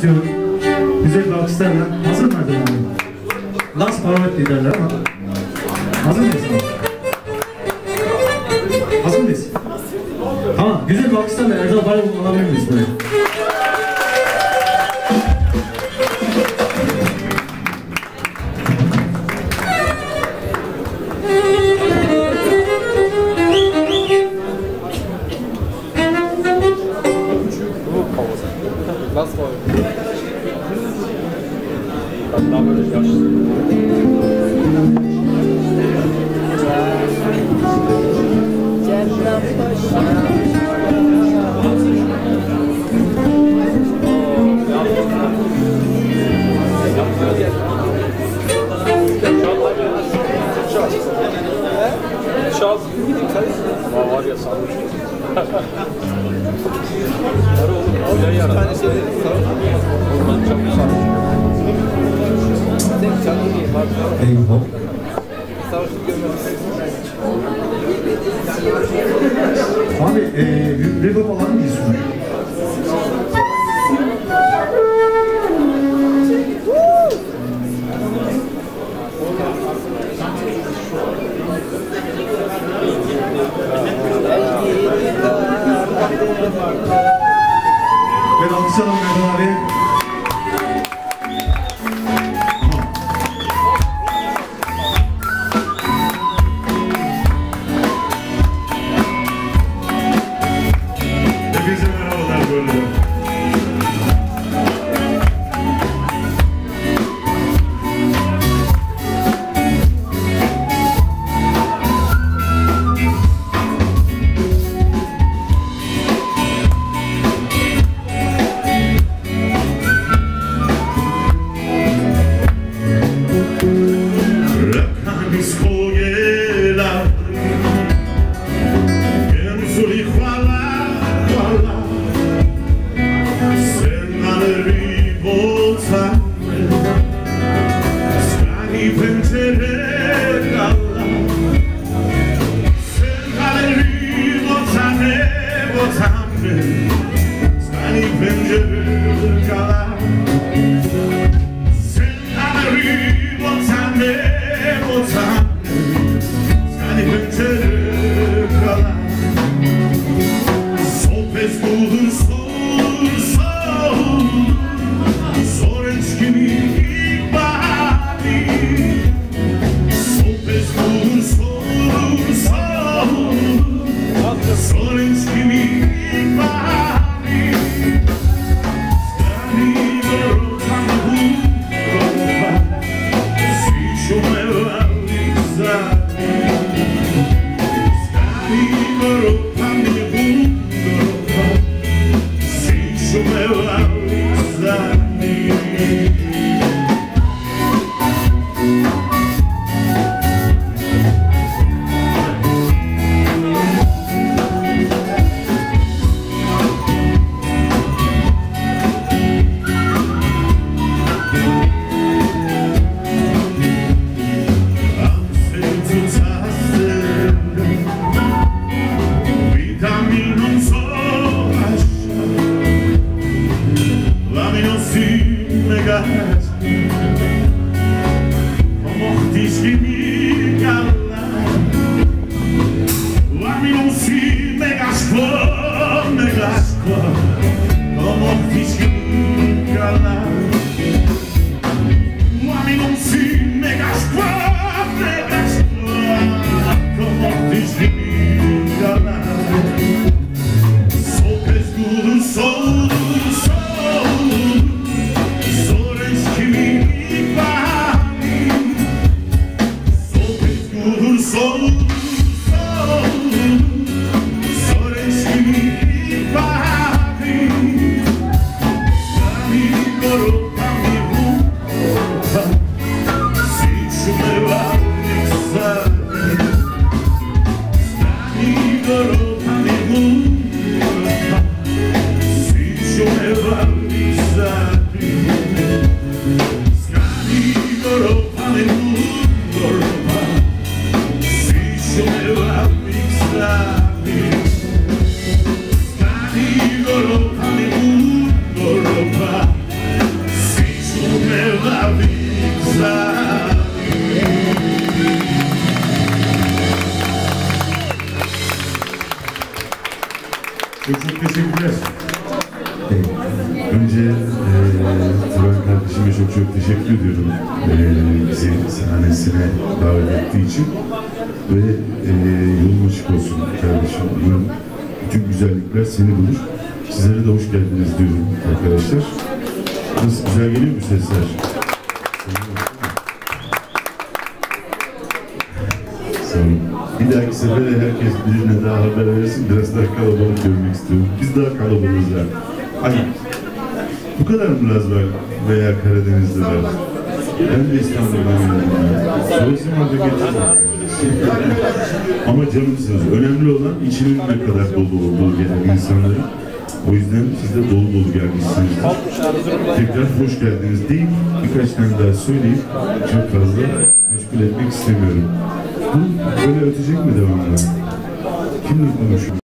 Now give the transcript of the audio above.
istiyorum. Güzel bir alkışlarla. Hazır mı acaba? Last Paravet liderler ama. Hazır mıyız? Hazır mıyız? Tamam. Güzel bir alkışlarla Erdal Bayram'ı alabilir miyiz? Böyle? oraya salmıştı. Sarı oğlum. Güzel yaradı. Bir tanesi sarı. Ondan çok sarı. Tek sarı değil. Eyvallah. Abi e, Revo falan mı istiyorsun? teşekkürler. Önce e, kardeşime çok çok teşekkür ediyorum e, bizi sahnesine davet ettiği için ve e, yolun açık olsun kardeşim. Umarım güzellikler seni bulur. Sizlere de hoş geldiniz diyorum arkadaşlar. Nasıl güzel geliyor mu sesler? Bir dahaki sefere herkes birine daha haber versin. Biraz daha kalabalık görmek istiyorum. Biz daha kalabalığız ya. Hani bu kadar mı Laz var veya Karadeniz'de var? Ben de İstanbul'dan geldim. Soysim orada geçtim. Ama canımsınız. Önemli olan içinin ne kadar dolu olduğu gelen insanların. O yüzden siz de dolu dolu gelmişsiniz. Tekrar hoş geldiniz deyip birkaç tane daha söyleyip çok fazla meşgul etmek istemiyorum. Bu böyle ötecek mi devamlı? Kimle konuşuyor?